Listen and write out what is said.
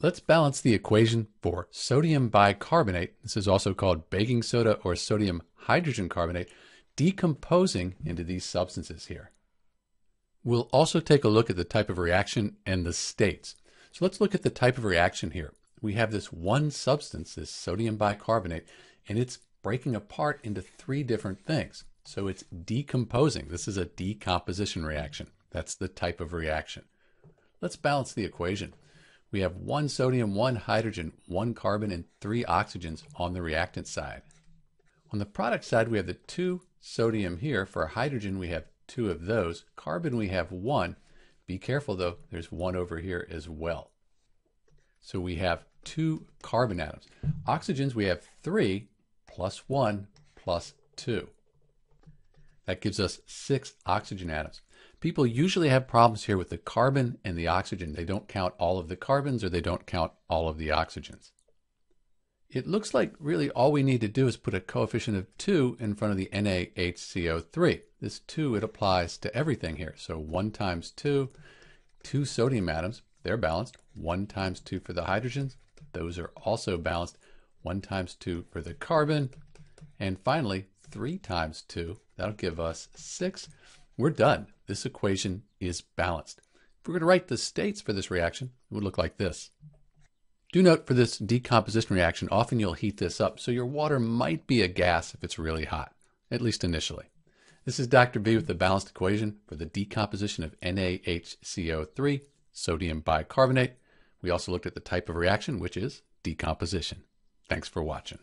Let's balance the equation for sodium bicarbonate. This is also called baking soda or sodium hydrogen carbonate, decomposing into these substances here. We'll also take a look at the type of reaction and the states. So let's look at the type of reaction here. We have this one substance, this sodium bicarbonate, and it's breaking apart into three different things. So it's decomposing. This is a decomposition reaction. That's the type of reaction. Let's balance the equation we have one sodium, one hydrogen, one carbon, and three oxygens on the reactant side. On the product side, we have the two sodium here. For hydrogen, we have two of those. Carbon, we have one. Be careful though, there's one over here as well. So we have two carbon atoms. Oxygens, we have three plus one plus two. That gives us six oxygen atoms. People usually have problems here with the carbon and the oxygen. They don't count all of the carbons or they don't count all of the oxygens. It looks like really all we need to do is put a coefficient of 2 in front of the NaHCO3. This 2, it applies to everything here. So 1 times 2, 2 sodium atoms, they're balanced. 1 times 2 for the hydrogens, those are also balanced. 1 times 2 for the carbon. And finally, 3 times 2, that'll give us 6. We're done. This equation is balanced. If we're going to write the states for this reaction, it would look like this. Do note for this decomposition reaction, often you'll heat this up, so your water might be a gas if it's really hot, at least initially. This is Dr. B with the balanced equation for the decomposition of NaHCO3, sodium bicarbonate. We also looked at the type of reaction, which is decomposition. Thanks for watching.